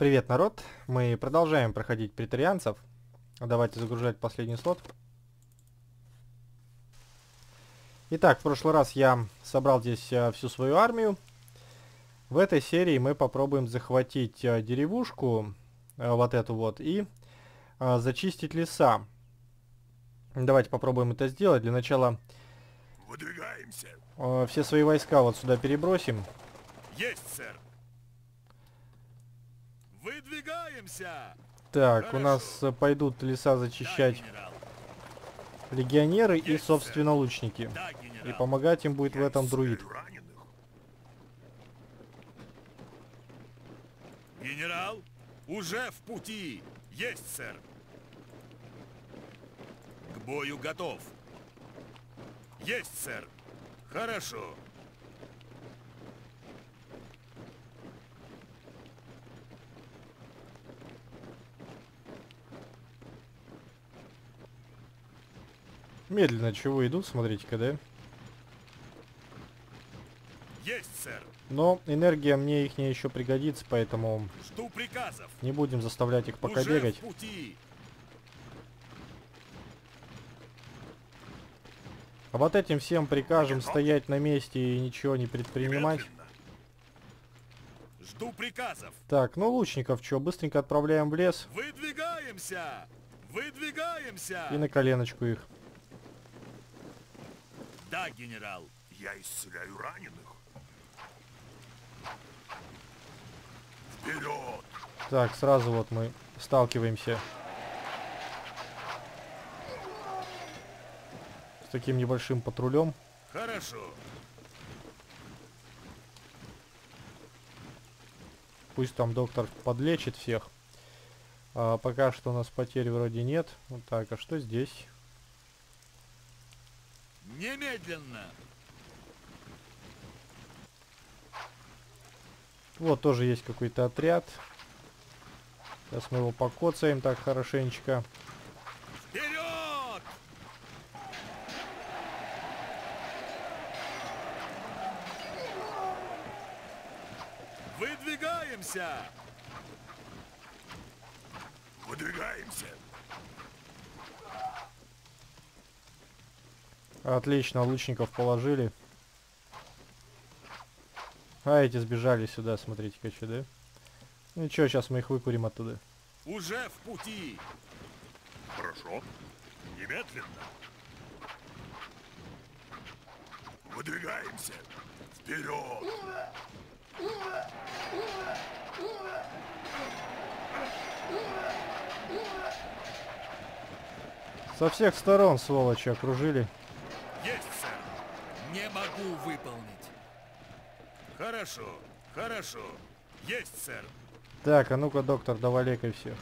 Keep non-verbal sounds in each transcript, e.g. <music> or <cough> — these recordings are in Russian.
Привет, народ! Мы продолжаем проходить претарианцев. Давайте загружать последний слот. Итак, в прошлый раз я собрал здесь э, всю свою армию. В этой серии мы попробуем захватить э, деревушку, э, вот эту вот, и зачистить леса. Давайте попробуем это сделать. Для начала Выдвигаемся. все свои войска вот сюда перебросим. Есть, сэр. Выдвигаемся. Так, у Хорошо. нас э, пойдут леса Да, зачищать генерал. легионеры и, Есть, собственно, лучники. Да, И помогать им будет в Я этом друид. раненых. Генерал, уже в пути. Есть, сэр. К бою готов. Есть, сэр. Хорошо. Медленно чего идут, смотрите-ка, да? Есть, сэр. Но энергия мне их не еще пригодится, поэтому Жду приказов. не будем заставлять их пока уже бегать. в пути. А вот этим всем прикажем стоять на месте и ничего не предпринимать. Жду приказов. Так, ну лучников что, быстренько отправляем в лес Выдвигаемся! Выдвигаемся! и на коленочку их. Да, генерал. Я исцеляю раненых. Вперед! Так, сразу вот мы сталкиваемся с таким небольшим патрулем. Хорошо. Пусть там доктор подлечит всех. А, пока что у нас потерь вроде нет. Вот так, а что здесь? Немедленно! Вот тоже есть какой-то отряд. Сейчас мы его покоцаем так хорошенечко. Вперед! Выдвигаемся! Выдвигаемся! Отлично, лучников положили. А эти сбежали сюда, смотрите-ка, что, да? Ну ничего, сейчас мы их выкурим оттуда. Уже в пути! Хорошо. Немедленно. Выдвигаемся. Вперед! Со всех сторон, сволочи, окружили. Могу выполнить. Хорошо, хорошо. Есть, сэр. Так, а ну-ка, доктор, давай лекай всех.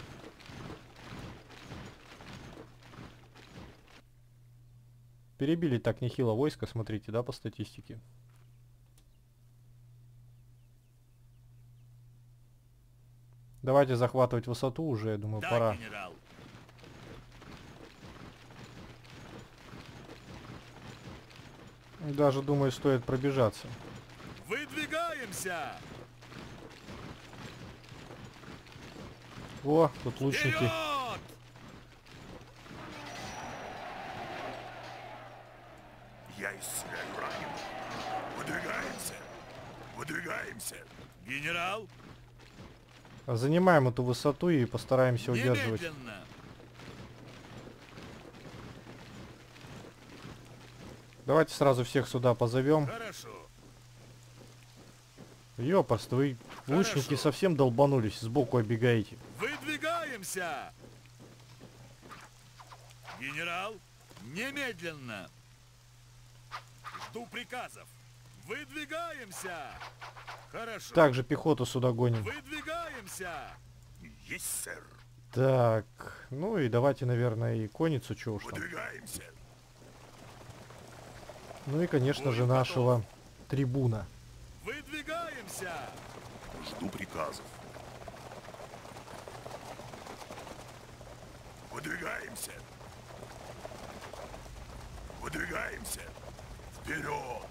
Перебили так нехило войско, смотрите, да, по статистике. Давайте захватывать высоту уже, я думаю, да, пора. генерал. Даже, думаю, стоит пробежаться. Выдвигаемся! О, тут лучники. Вперед! Я исцеляю раненых. Выдвигаемся. Выдвигаемся. Генерал, Занимаем эту высоту и постараемся удерживать. Давайте сразу всех сюда позовем. Хорошо. Ёпаст, вы лучники Хорошо. совсем долбанулись, сбоку обегаете. Выдвигаемся! Генерал, немедленно! Жду приказов. Выдвигаемся! Хорошо. Также пехоту сюда гоним. Выдвигаемся! Есть, сэр. Так, ну и давайте, наверное, и конницу, чего уж там. Выдвигаемся. Ну и, конечно же, готов. нашего трибуна. Выдвигаемся! Жду приказов. Выдвигаемся! Выдвигаемся! Вперед!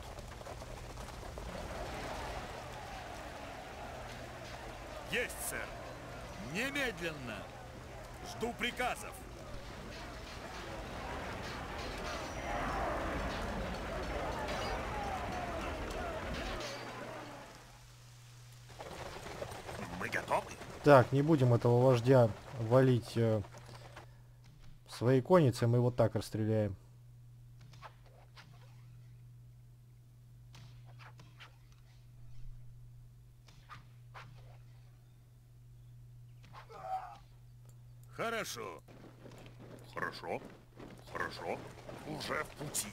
Есть, сэр! Немедленно! Жду приказов! Мы готовы? Так, не будем этого вождя валить э, своей конницей, мы его так расстреляем. Хорошо. Хорошо. Хорошо. Уже в пути.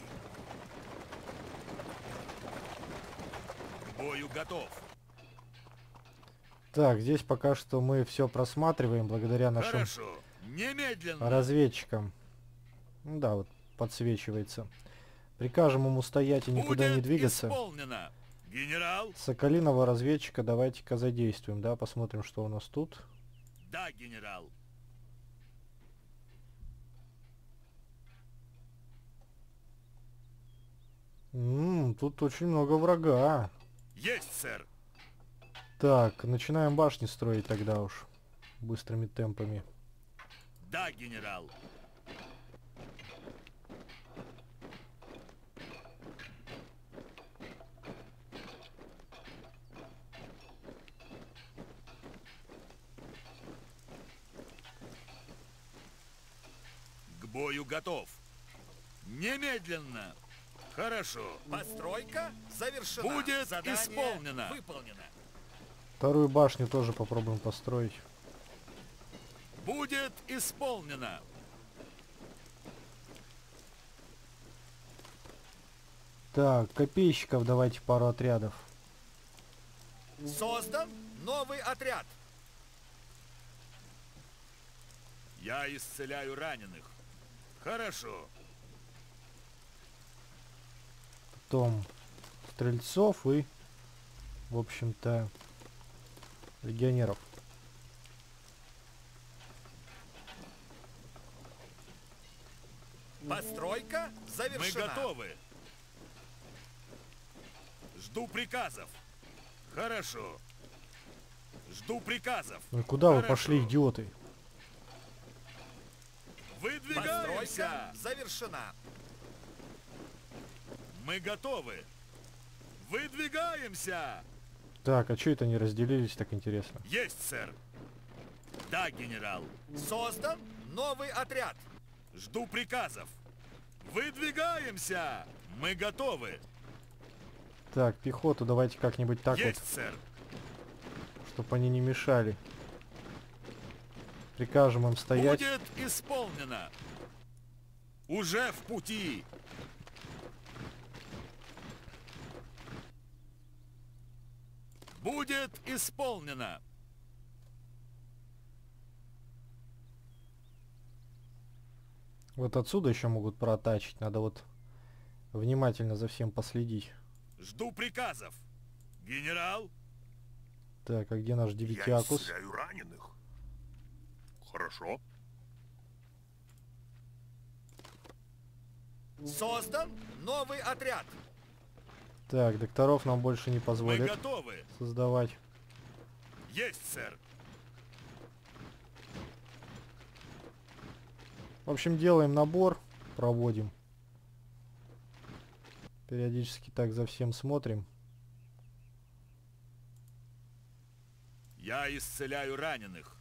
К бою готов. Так, здесь пока что мы все просматриваем благодаря нашим Хорошо. Немедленно. разведчикам. Ну да, вот подсвечивается. Прикажем ему стоять и никуда не Будет двигаться. исполнено. Генерал? Соколиного разведчика давайте-ка задействуем, да, посмотрим, что у нас тут. Да, генерал. Ммм, тут очень много врага. Есть, сэр. Так, начинаем башни строить тогда уж. Быстрыми темпами. Да, генерал. К бою готов. Немедленно. Хорошо. Постройка завершена. Будет Задание исполнено. Выполнено. Вторую башню тоже попробуем построить. Будет исполнено. Так, копейщиков давайте пару отрядов. Создан новый отряд. Я исцеляю раненых. Хорошо. Потом стрельцов и, в общем-то, легионеров. Постройка Мы завершена. готовы. Жду приказов. Хорошо. Жду приказов. Ну и куда вы Хорошо. пошли, идиоты? Выдвигаемся. Постройка завершена. Мы готовы. Выдвигаемся. Так, а что это они разделились, так интересно? Есть, сэр. Да, генерал. Создан новый отряд. Жду приказов. Выдвигаемся. Мы готовы. Так, пехоту давайте как-нибудь так Есть, сэр. вот, чтобы они не мешали. Прикажем им стоять. Будет исполнено. Уже в пути. Будет исполнено. Вот отсюда еще могут протачить. Надо вот внимательно за всем последить. Жду приказов. Генерал, Так, а где наш Я девятиакус? исцеляю раненых. Хорошо. Создан новый отряд. Так, докторов нам больше не мы позволят готовы. создавать. Есть, сэр. В общем, делаем набор, проводим. Периодически так за всем смотрим. Я исцеляю раненых.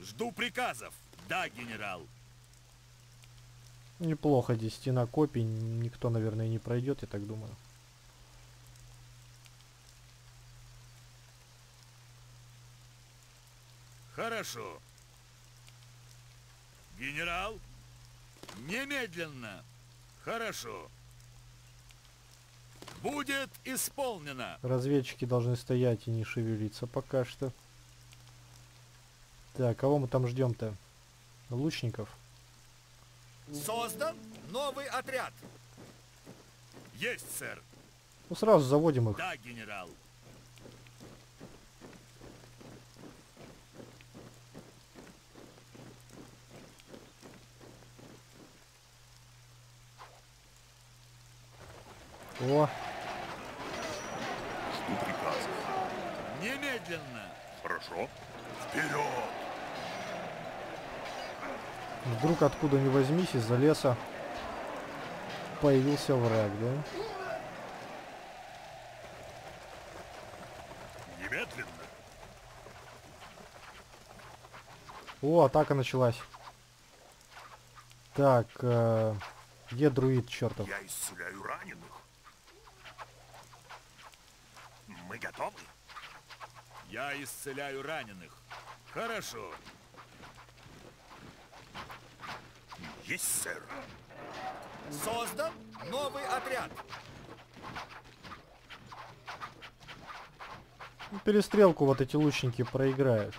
Жду приказов. Да, генерал. Неплохо, 10 на копий. Никто, наверное, не пройдет, я так думаю. Хорошо. Генерал, немедленно. Хорошо. Будет исполнено. Разведчики должны стоять и не шевелиться пока что. Так, кого мы там ждем-то? Лучников? Создан новый отряд. Есть, сэр. Ну сразу заводим их. Да, генерал. О, Жду приказов. Немедленно! Хорошо. Вперед! Вдруг откуда ни возьмись из-за леса появился враг, да? Немедленно. О, атака началась. Так, э, где друид чертов? Я исцеляю раненых. Мы готовы? Я исцеляю раненых. Хорошо. Есть, сэр. Создан новый отряд. Ну, Перестрелку вот эти лучники проиграют.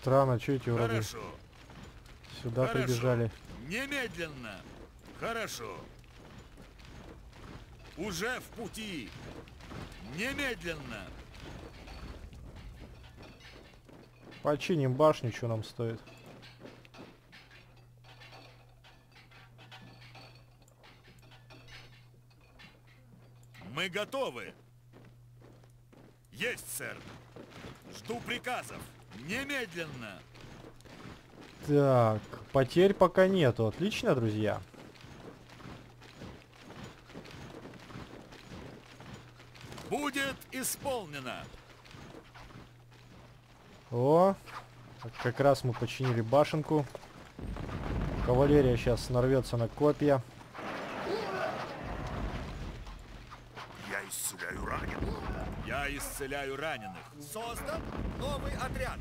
Странно, что эти Хорошо. сюда Хорошо. прибежали. Немедленно. Хорошо. Уже в пути. Немедленно. Починим башню, что нам стоит. Мы готовы. Есть, сэр. Жду приказов. Немедленно. Так, потерь пока нету. Отлично, друзья. Будет исполнено. О, как раз мы починили башенку. Кавалерия сейчас нарвется на копья. Я исцеляю раненых. Я исцеляю раненых. Создан новый отряд.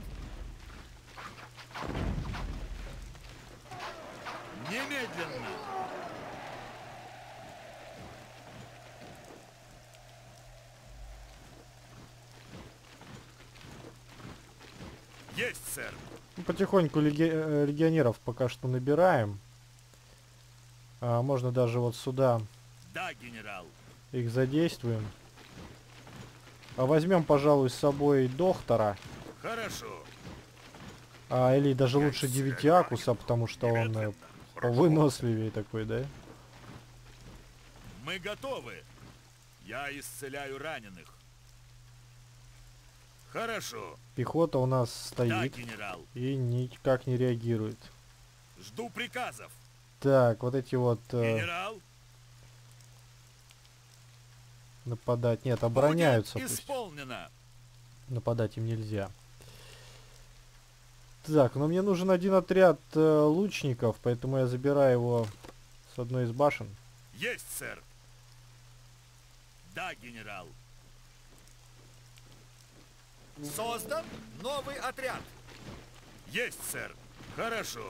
Немедленно. Есть, сэр. Ну, Потихоньку леги- э, легионеров пока что набираем. А, можно даже вот сюда Да, генерал. их задействуем. А возьмем, пожалуй, с собой доктора. Хорошо. А, или даже Я лучше девятиакуса, потому что он э. Хорошо. выносливее такой, да? Мы готовы. Я исцеляю раненых. Хорошо. Пехота у нас Да, стоит генерал. и никак не реагирует. Жду приказов. Так, вот эти вот э, Генерал. нападать. Нет, обороняются Будет пусть. исполнено. Нападать им нельзя. Так, но мне нужен один отряд э, лучников, поэтому я забираю его с одной из башен. Есть, сэр. Да, генерал. Создан новый отряд. Есть, сэр. Хорошо.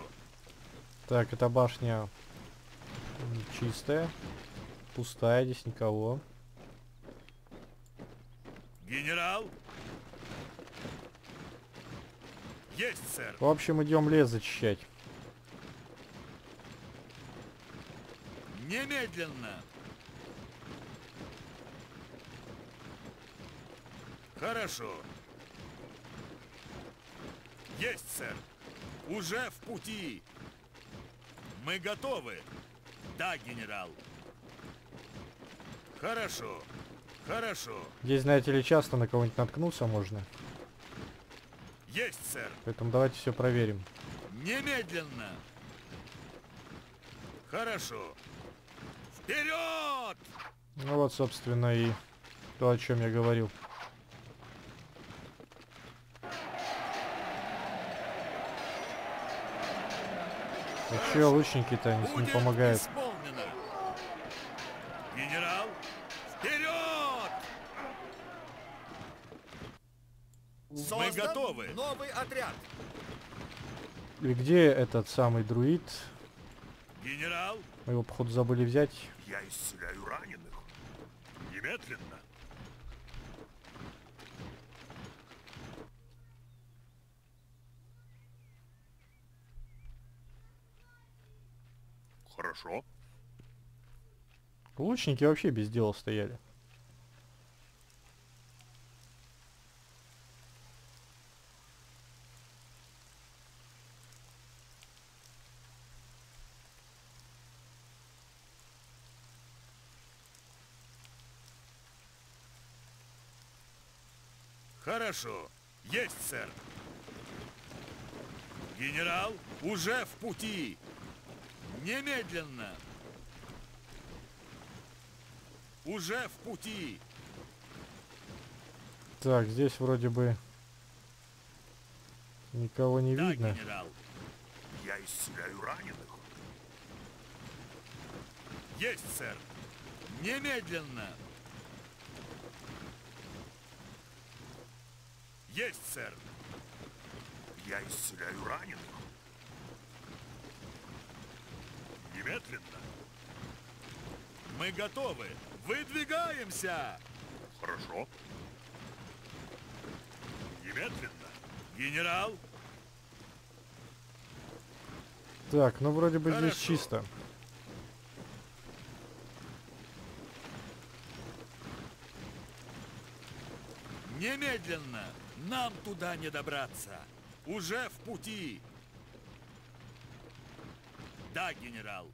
Так, эта башня чистая, пустая, здесь никого. Генерал. Есть, сэр. В общем, идем лес зачищать. Немедленно. Хорошо. Есть, сэр. Уже в пути. Мы готовы. Да, генерал. Хорошо. Хорошо. Здесь, знаете ли, часто на кого-нибудь наткнуться можно. Есть, сэр. Поэтому давайте все проверим. Немедленно. Хорошо. Вперед! Ну вот, собственно, и то, о чем я говорил. Че лучники-то не, не помогают? исполнено. Генерал, вперед! Мы готовы. Новый отряд. И где этот самый друид? Генерал, Мы его, походу, забыли взять. Я исцеляю раненых. Немедленно. Хорошо. Лучники вообще без дела стояли. Хорошо. Есть, сэр. Генерал уже в пути. Немедленно. Уже в пути. Так, здесь вроде бы никого не да, видно. генерал. Я исцеляю раненых. Есть, сэр. Немедленно. Есть, сэр. Я исцеляю раненых. Немедленно. Мы готовы. Выдвигаемся. Хорошо. Немедленно. Генерал, Так, ну вроде бы здесь Хорошо. чисто. немедленно. Нам туда не добраться. Уже в пути. Да, генерал.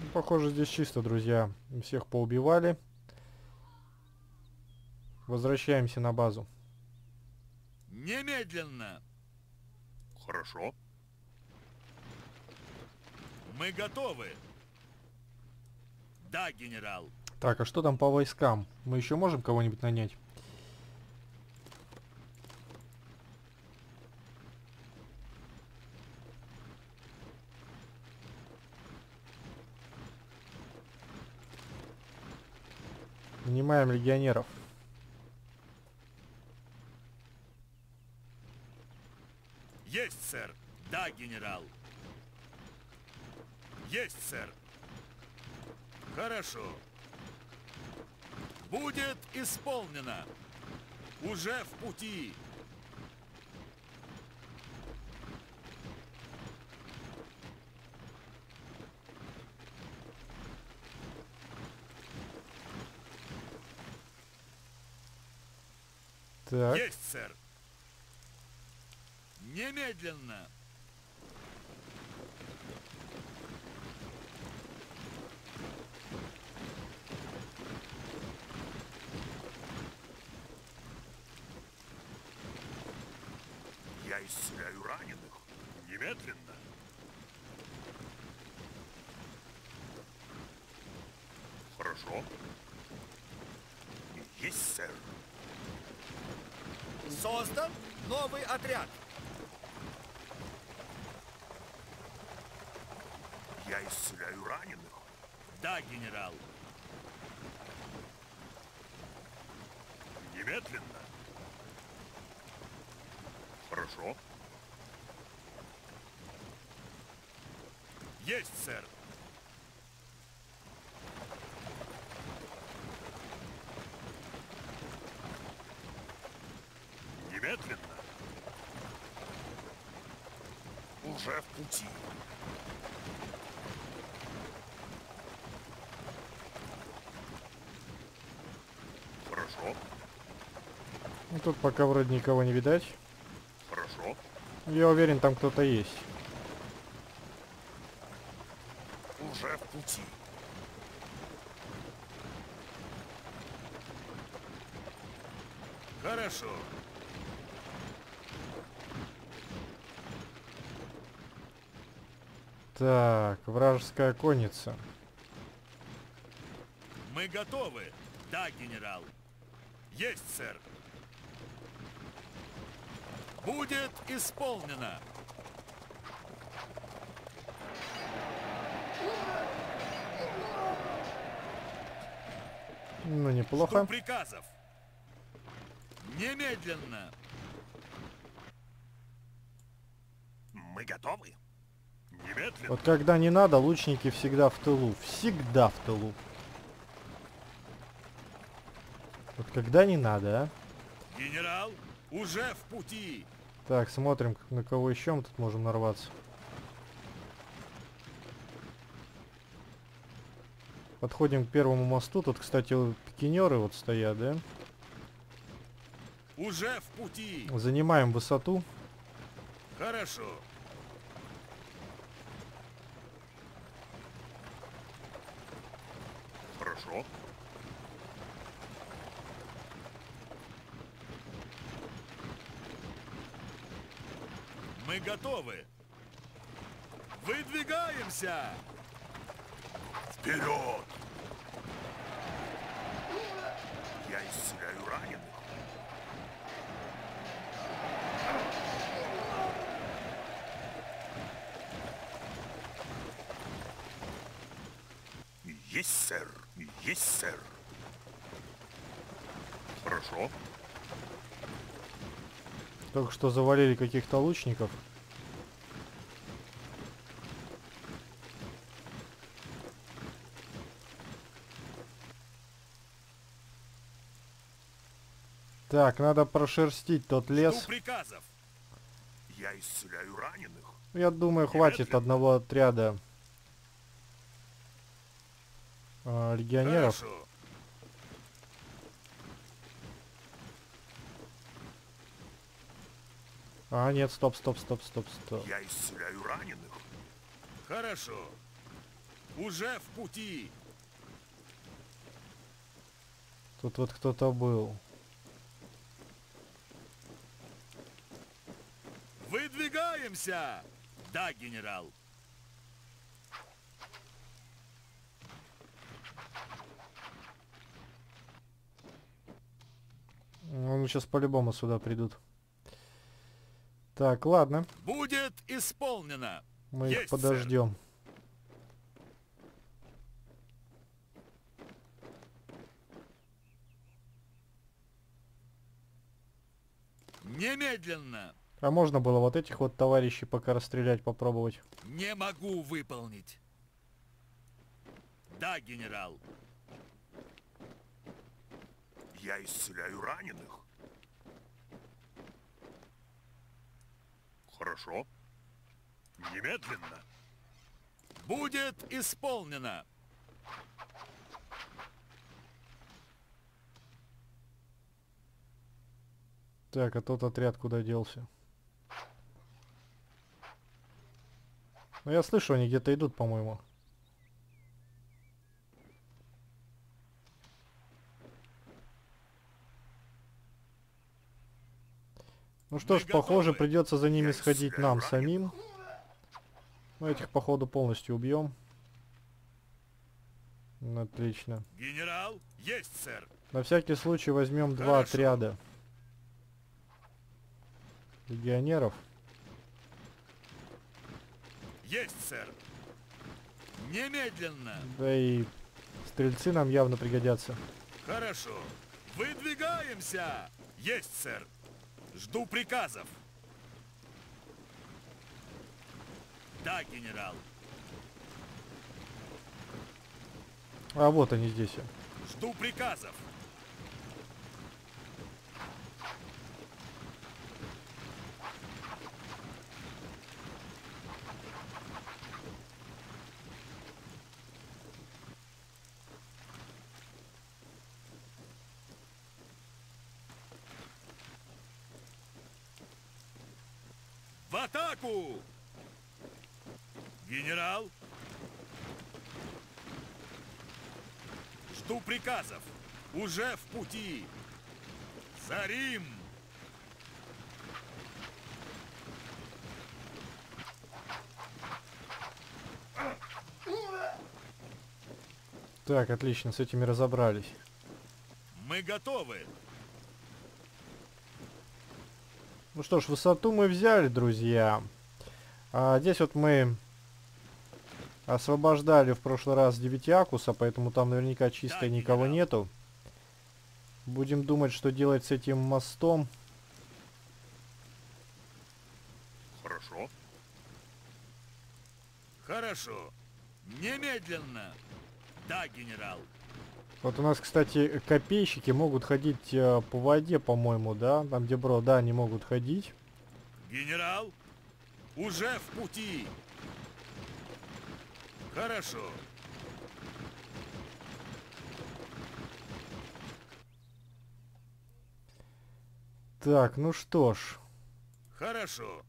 Ну, Похоже, здесь чисто, друзья. Всех поубивали. Возвращаемся на базу. Немедленно. Хорошо. Мы готовы. Да, генерал. Так, а что там по войскам? Мы еще можем кого-нибудь нанять? Нанимаем легионеров. Есть, сэр. Да, генерал. Есть, сэр. Хорошо. Будет исполнено. Уже в пути. Так, Есть, сэр. Немедленно. Я исцеляю раненых. Немедленно. Хорошо. Есть, сэр. Создан новый отряд. Я исцеляю раненых. Да, генерал. Немедленно. Хорошо. Есть, сэр. Немедленно. Уже в пути. Хорошо, ну тут пока вроде никого не видать. хорошо. Я уверен, там кто-то есть. Уже в пути. Хорошо. Так, вражеская конница. Мы готовы. Да, генерал. Есть, сэр. Будет исполнено. Ну, неплохо. Жду приказов. Немедленно. Мы готовы? Немедленно. Вот когда не надо, лучники всегда в тылу. Всегда в тылу. Вот когда не надо, а? Генерал уже в пути. Так, смотрим, на кого еще мы тут можем нарваться. Подходим к первому мосту. Тут, кстати, пикинеры вот стоят, да? Уже в пути. Занимаем высоту. Хорошо. Хорошо. Мы готовы. Выдвигаемся! Вперед! Я исцеляю раненых. Yes, sir. Есть, сэр. Хорошо. Только что завалили каких-то лучников. Так, надо прошерстить тот Жду лес. приказов. Я исцеляю раненых. Я думаю, хватит Немедленно. одного отряда а, легионеров. Хорошо. А, нет, стоп, стоп, стоп, стоп, стоп. Я исцеляю раненых. Хорошо. Уже в пути. Тут вот кто-то был. Выдвигаемся! Да, генерал. Ну, сейчас по-любому сюда придут. Так, ладно. Будет исполнено. Мы Есть, их сэр. подождем. Немедленно. А можно было вот этих вот товарищей пока расстрелять, попробовать. Не могу выполнить. Да, генерал. Я исцеляю раненых. Хорошо. Немедленно. Будет исполнено. Так, а тот отряд куда делся? Ну, я слышу, они где-то идут, по-моему. Ну что Мы ж, похоже, придется за ними сходить нам самим. Ну, этих, походу, полностью убьем. Отлично. Генерал, есть, сэр. На всякий случай возьмем два отряда легионеров. Есть, сэр. Немедленно. Да и стрельцы нам явно пригодятся. Хорошо. Выдвигаемся. Есть, сэр. Жду приказов. Да, генерал. А вот они здесь. Жду приказов. В атаку! Генерал! Жду приказов. Уже в пути. За Рим! Так, отлично, с этими разобрались. Мы готовы. Ну что ж, высоту мы взяли, друзья. А здесь вот мы освобождали в прошлый раз Девятиакуса, поэтому там наверняка чисто никого нету. Будем думать, что делать с этим мостом. Хорошо. Хорошо. Немедленно. Да, генерал. Вот у нас, кстати, копейщики могут ходить э, по воде, по-моему, да? Там, где бро, да, они могут ходить. Генерал, уже в пути. Хорошо. Так, ну что ж. Хорошо.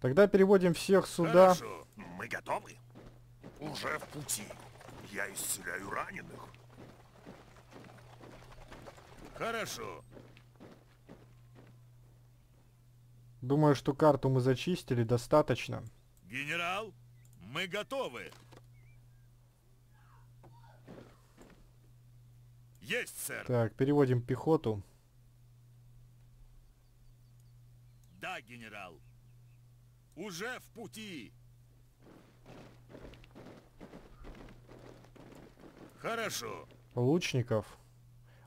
Тогда переводим всех сюда. Хорошо. Мы готовы. Уже в пути. Я исцеляю раненых. Хорошо. Думаю, что карту мы зачистили достаточно. Генерал, мы готовы. Есть, сэр. Так, переводим пехоту. Да, генерал. Уже в пути. Хорошо. Лучников.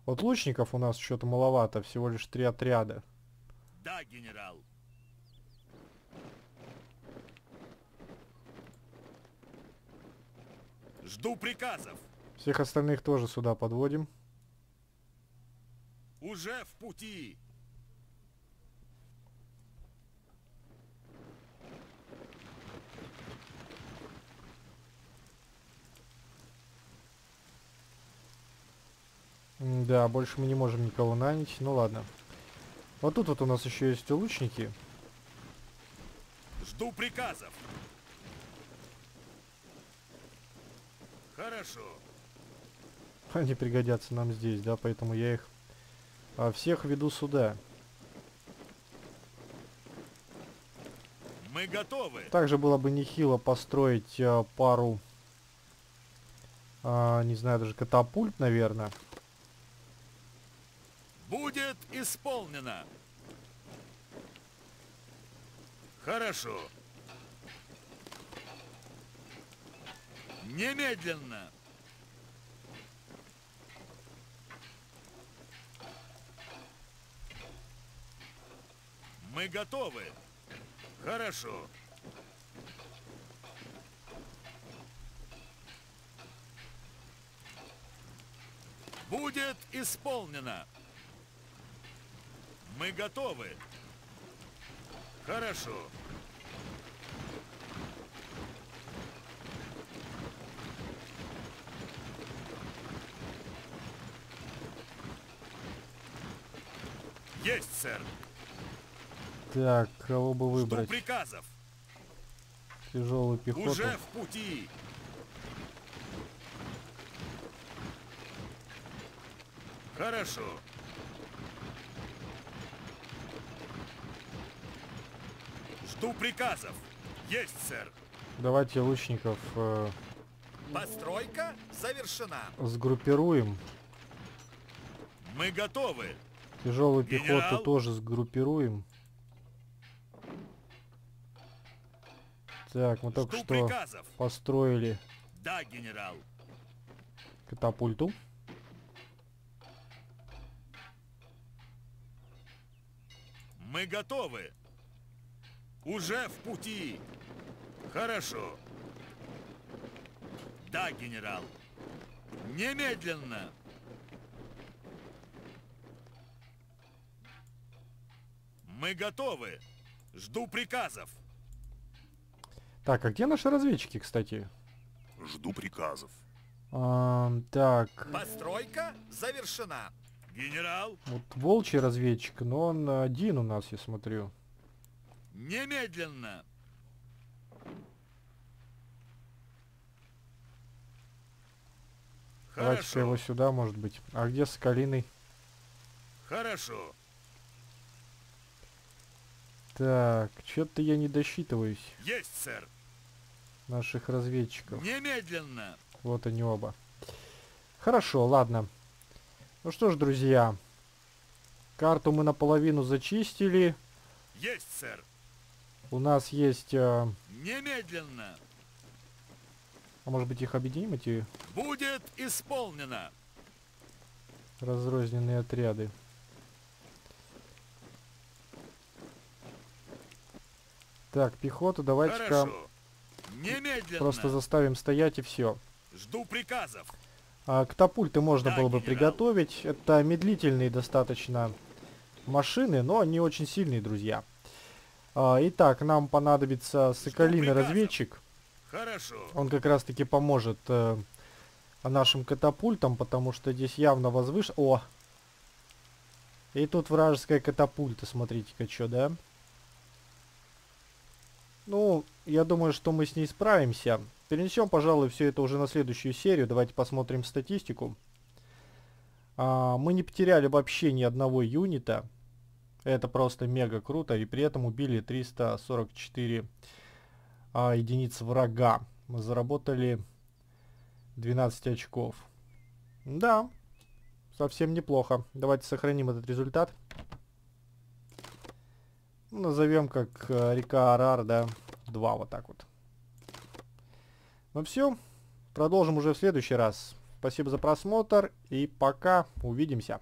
Вот лучников у нас что-то маловато, всего лишь три отряда. Да, генерал. Жду приказов. Всех остальных тоже сюда подводим. Уже в пути. Да, больше мы не можем никого нанять. Ну ладно. Вот тут вот у нас еще есть лучники. Жду приказов. Хорошо. <laughs> Они пригодятся нам здесь, да, поэтому я их а, всех веду сюда. Мы готовы. Также было бы нехило построить а, пару, а, не знаю, даже катапульт, наверное. Будет исполнено. Хорошо. Немедленно. Мы готовы. Хорошо. Будет исполнено. Мы готовы. Хорошо. Есть, сэр. Так, кого бы Жду выбрать? приказов. Тяжелую пехоту. Уже в пути. Хорошо. Жду приказов. Есть, сэр. Давайте лучников э, Постройка завершена. сгруппируем. Мы готовы. Тяжелую Генерал? пехоту тоже сгруппируем. Так, мы только Жду что приказов. построили Да, генерал. катапульту. Мы готовы. Уже в пути. Хорошо. Да, генерал. Немедленно. Мы готовы. Жду приказов. Так, а где наши разведчики, кстати? Жду приказов. Ам, так, Постройка завершена. Генерал, вот волчий разведчик, но он один у нас, я смотрю. Немедленно. Давайте-ка его Хорошо, сюда, может быть. А где Соколиный? хорошо. Так, что-то я не досчитываюсь Есть, сэр. наших разведчиков. Немедленно. Вот они оба. Хорошо, ладно. Ну что ж, друзья. Карту мы наполовину зачистили. Есть, сэр. У нас есть... э, Немедленно. а может быть их объединим, эти Будет исполнено. разрозненные отряды? Так, пехоту давайте-ка. Немедленно. просто заставим стоять и все. Жду приказов. А, катапульты можно Да, было бы генерал. приготовить. Это медлительные достаточно машины, но они очень сильные, друзья. А, итак, нам понадобится соколиный разведчик. Хорошо. Он как раз таки поможет э, нашим катапультам, потому что здесь явно возвыш... О! И тут вражеская катапульта, смотрите-ка, что, да? Ну, я думаю, что мы с ней справимся. Перенесем, пожалуй, все это уже на следующую серию. Давайте посмотрим статистику. А, мы не потеряли вообще ни одного юнита. Это просто мега круто. И при этом убили 344 а, единиц врага. Мы заработали 12 очков. Да, совсем неплохо. Давайте сохраним этот результат. Назовем как э, река Арар, да, 2 вот так вот. Ну все, продолжим уже в следующий раз. Спасибо за просмотр и пока, увидимся.